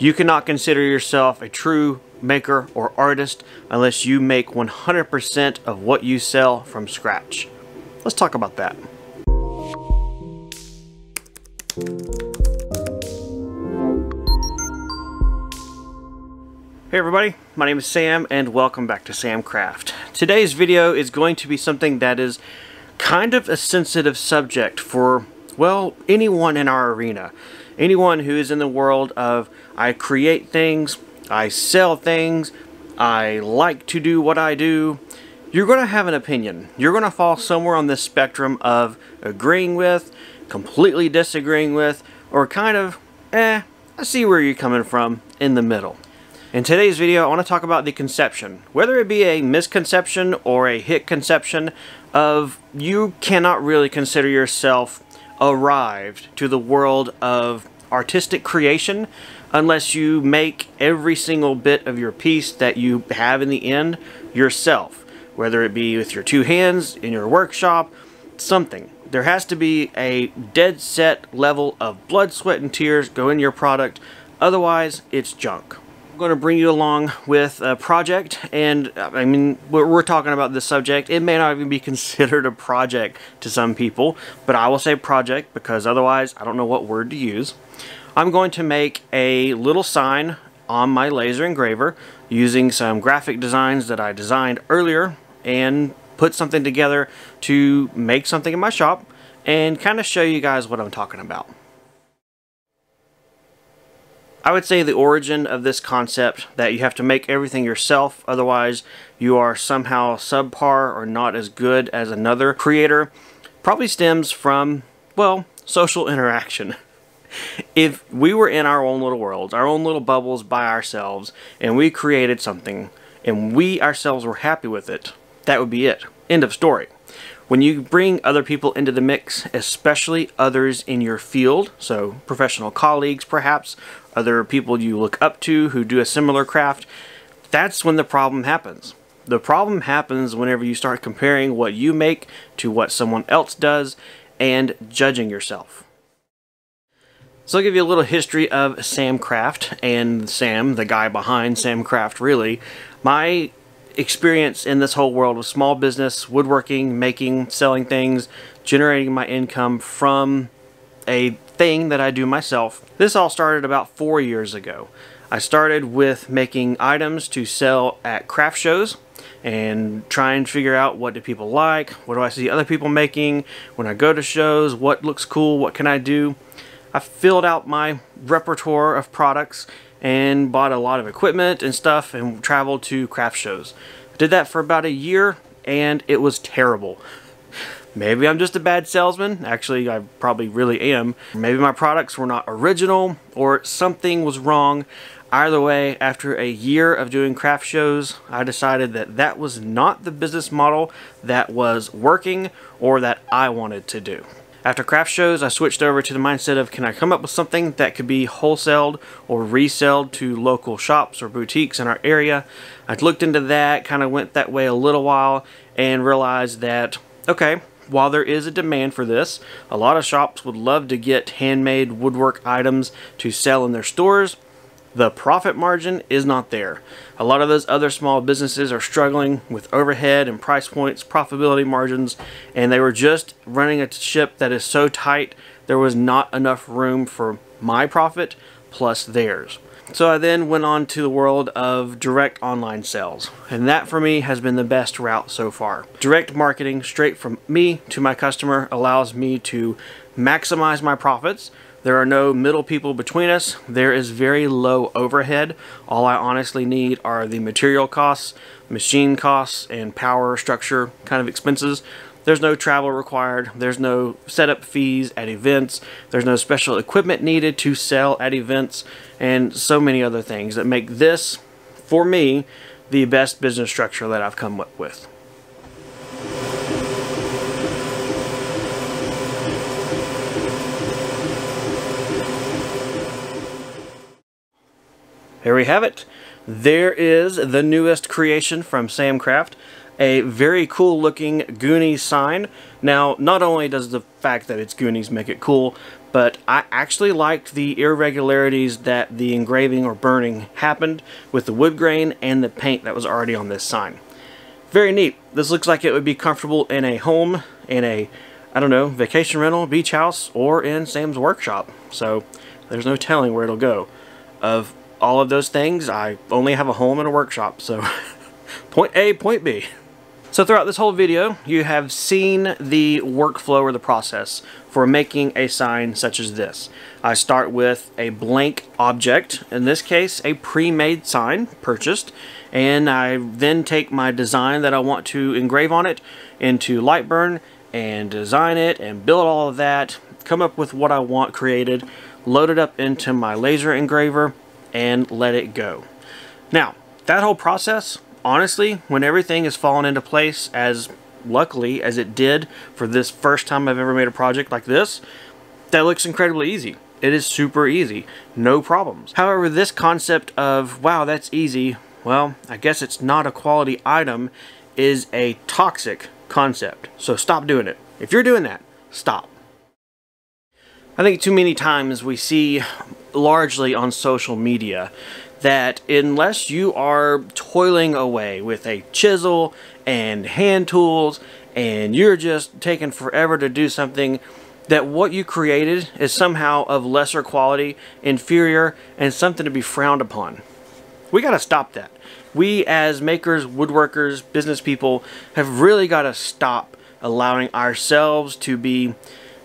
You cannot consider yourself a true maker or artist unless you make 100% of what you sell from scratch. Let's talk about that. Hey everybody, my name is Sam and welcome back to Samcraft. Today's video is going to be something that is kind of a sensitive subject for, well, anyone in our arena. Anyone who is in the world of I create things, I sell things, I like to do what I do, you're going to have an opinion. You're going to fall somewhere on this spectrum of agreeing with, completely disagreeing with, or kind of, eh, I see where you're coming from in the middle. In today's video, I want to talk about the conception, whether it be a misconception or a hit conception of you cannot really consider yourself arrived to the world of artistic creation unless you make every single bit of your piece that you have in the end yourself, whether it be with your two hands, in your workshop, something. There has to be a dead set level of blood, sweat, and tears go in your product, otherwise it's junk going to bring you along with a project and I mean we're, we're, talking about this subject it may not even be considered a project to some people but I will say project because otherwise I don't know what word to use I'm going to make a little sign on my laser engraver using some graphic designs that I designed earlier and put something together to make something in my shop and kind of show you guys what I'm talking about. I would say the origin of this concept that you have to make everything yourself, otherwise you are somehow subpar or not as good as another creator, probably stems from, well, social interaction. if we were in our own little worlds, our own little bubbles by ourselves, and we created something, and we ourselves were happy with it, that would be it. End of story. When you bring other people into the mix, especially others in your field, so professional colleagues perhaps, other people you look up to who do a similar craft, that's when the problem happens. The problem happens whenever you start comparing what you make to what someone else does and judging yourself. So I'll give you a little history of Samcraft and Sam, the guy behind Samcraft really. My experience in this whole world of small business, woodworking, making, selling things, generating my income from a thing that I do myself. This all started about four years ago. I started with making items to sell at craft shows and try and figure out what do people like, what do I see other people making, when I go to shows, what looks cool, what can I do. I filled out my repertoire of products and bought a lot of equipment and stuff and traveled to craft shows. Did that for about a year and it was terrible. Maybe I'm just a bad salesman. Actually, I probably really am. Maybe my products were not original or something was wrong. Either way, after a year of doing craft shows, I decided that that was not the business model that was working or that I wanted to do. After craft shows, I switched over to the mindset of can I come up with something that could be wholesaled or resold to local shops or boutiques in our area. I looked into that, kind of went that way a little while, and realized that, okay, while there is a demand for this, a lot of shops would love to get handmade woodwork items to sell in their stores the profit margin is not there. A lot of those other small businesses are struggling with overhead and price points, profitability margins, and they were just running a ship that is so tight there was not enough room for my profit plus theirs. So I then went on to the world of direct online sales, and that for me has been the best route so far. Direct marketing straight from me to my customer allows me to maximize my profits there are no middle people between us. There is very low overhead. All I honestly need are the material costs, machine costs, and power structure kind of expenses. There's no travel required. There's no setup fees at events. There's no special equipment needed to sell at events, and so many other things that make this, for me, the best business structure that I've come up with. Here we have it. There is the newest creation from Samcraft. A very cool looking Goonies sign. Now, not only does the fact that it's Goonies make it cool, but I actually liked the irregularities that the engraving or burning happened with the wood grain and the paint that was already on this sign. Very neat. This looks like it would be comfortable in a home, in a, I don't know, vacation rental, beach house, or in Sam's workshop. So there's no telling where it'll go. Of all of those things, I only have a home and a workshop, so point A, point B. So throughout this whole video, you have seen the workflow or the process for making a sign such as this. I start with a blank object, in this case a pre-made sign purchased, and I then take my design that I want to engrave on it into Lightburn and design it and build all of that, come up with what I want created, load it up into my laser engraver, and let it go. Now, that whole process honestly, when everything is fallen into place as luckily as it did for this first time I've ever made a project like this, that looks incredibly easy. It is super easy, no problems. However, this concept of, wow, that's easy, well, I guess it's not a quality item, is a toxic concept. So stop doing it. If you're doing that, stop. I think too many times we see largely on social media that unless you are toiling away with a chisel and hand tools and you're just taking forever to do something that what you created is somehow of lesser quality, inferior, and something to be frowned upon. We got to stop that. We as makers, woodworkers, business people have really got to stop allowing ourselves to be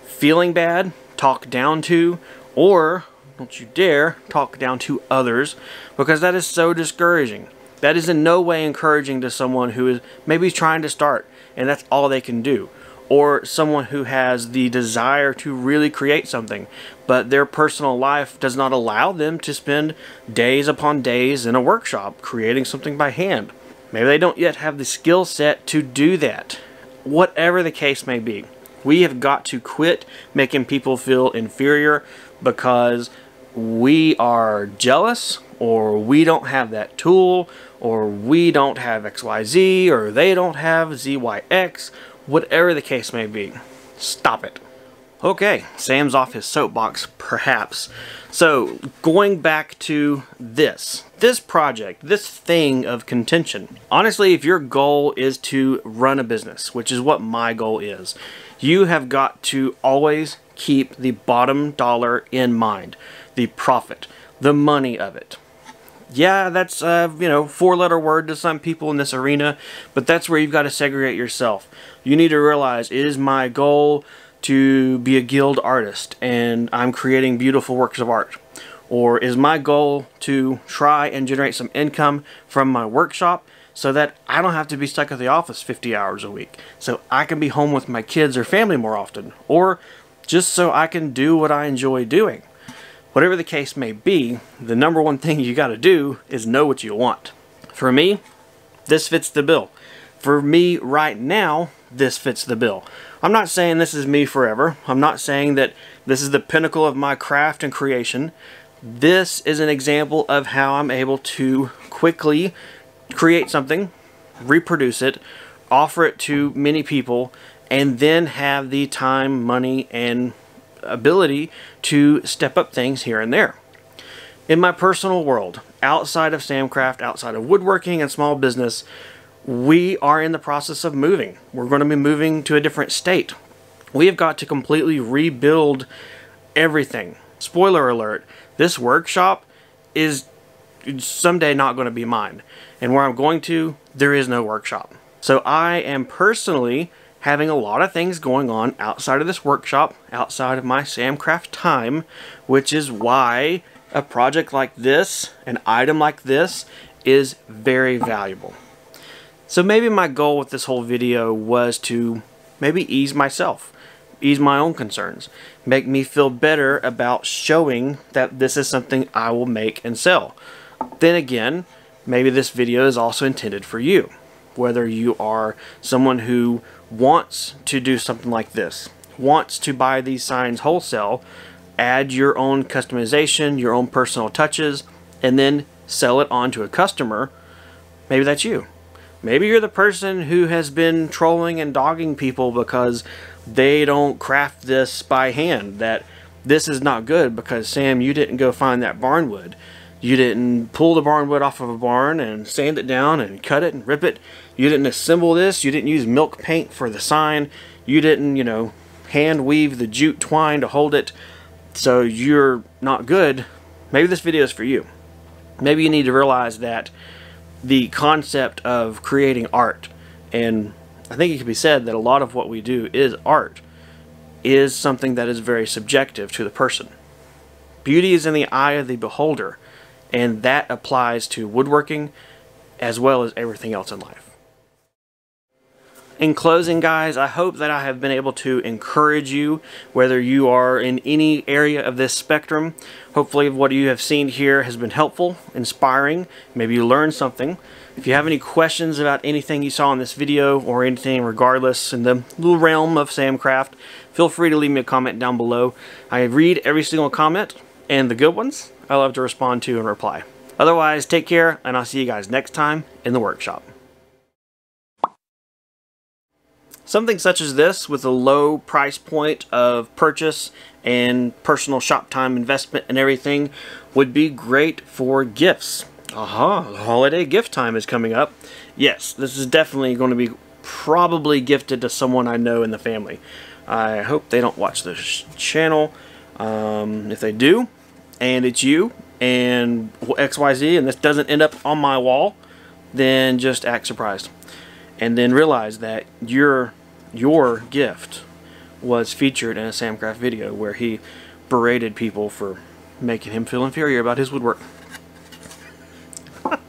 feeling bad, talked down to, or don't you dare talk down to others because that is so discouraging. That is in no way encouraging to someone who is maybe trying to start and that's all they can do. Or someone who has the desire to really create something, but their personal life does not allow them to spend days upon days in a workshop creating something by hand. Maybe they don't yet have the skill set to do that. Whatever the case may be, we have got to quit making people feel inferior because we are jealous or we don't have that tool or we don't have XYZ or they don't have ZYX, whatever the case may be. Stop it. Okay, Sam's off his soapbox, perhaps. So, going back to this, this project, this thing of contention. Honestly, if your goal is to run a business, which is what my goal is, you have got to always keep the bottom dollar in mind the profit, the money of it. Yeah, that's a, you know, four-letter word to some people in this arena, but that's where you've got to segregate yourself. You need to realize, is my goal to be a guild artist and I'm creating beautiful works of art? Or is my goal to try and generate some income from my workshop so that I don't have to be stuck at the office 50 hours a week, so I can be home with my kids or family more often, or just so I can do what I enjoy doing. Whatever the case may be, the number one thing you got to do is know what you want. For me, this fits the bill. For me right now, this fits the bill. I'm not saying this is me forever. I'm not saying that this is the pinnacle of my craft and creation. This is an example of how I'm able to quickly create something, reproduce it, offer it to many people, and then have the time, money, and ability to step up things here and there. In my personal world, outside of Samcraft, outside of woodworking and small business, we are in the process of moving. We're going to be moving to a different state. We have got to completely rebuild everything. Spoiler alert, this workshop is someday not going to be mine. And where I'm going to, there is no workshop. So I am personally having a lot of things going on outside of this workshop, outside of my Samcraft time, which is why a project like this, an item like this, is very valuable. So maybe my goal with this whole video was to maybe ease myself, ease my own concerns, make me feel better about showing that this is something I will make and sell. Then again, maybe this video is also intended for you whether you are someone who wants to do something like this, wants to buy these signs wholesale, add your own customization, your own personal touches, and then sell it on to a customer, maybe that's you. Maybe you're the person who has been trolling and dogging people because they don't craft this by hand, that this is not good because Sam, you didn't go find that barn wood. You didn't pull the barn wood off of a barn and sand it down and cut it and rip it. You didn't assemble this. You didn't use milk paint for the sign. You didn't, you know, hand weave the jute twine to hold it. So you're not good. Maybe this video is for you. Maybe you need to realize that the concept of creating art, and I think it can be said that a lot of what we do is art, is something that is very subjective to the person. Beauty is in the eye of the beholder, and that applies to woodworking as well as everything else in life. In closing, guys, I hope that I have been able to encourage you, whether you are in any area of this spectrum. Hopefully what you have seen here has been helpful, inspiring, maybe you learned something. If you have any questions about anything you saw in this video or anything regardless in the little realm of Samcraft, feel free to leave me a comment down below. I read every single comment, and the good ones I love to respond to and reply. Otherwise, take care, and I'll see you guys next time in the workshop. Something such as this with a low price point of purchase and personal shop time investment and everything would be great for gifts. Aha, the holiday gift time is coming up. Yes, this is definitely going to be probably gifted to someone I know in the family. I hope they don't watch this channel. Um, if they do, and it's you, and XYZ, and this doesn't end up on my wall, then just act surprised and then realize that your your gift was featured in a Samcraft video where he berated people for making him feel inferior about his woodwork.